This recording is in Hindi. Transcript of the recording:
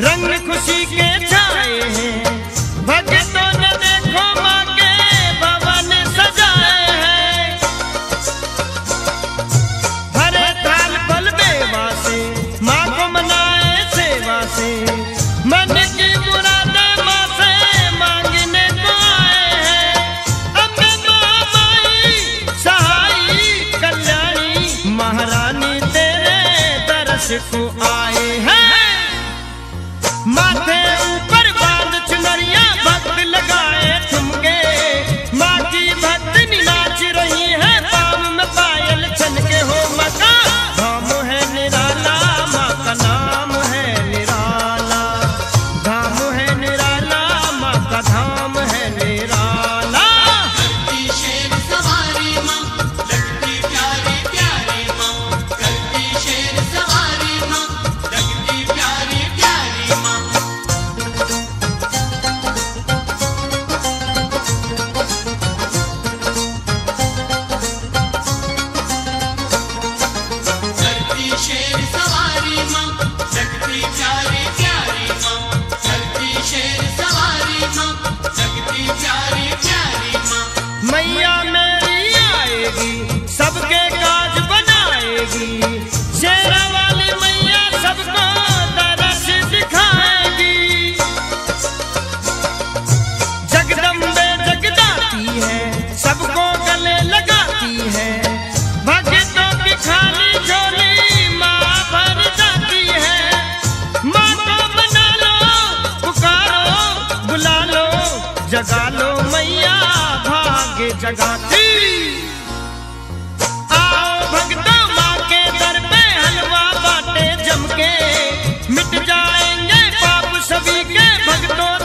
रंग खुशी के छाए हैं। मैया मेरी आएगी सबके काज बनाएगी। शेरा जगाती। आओ भगता माँ के दर पे हलवा बाटे जम के। मिट जाएँगे पाप सभी के भक्तों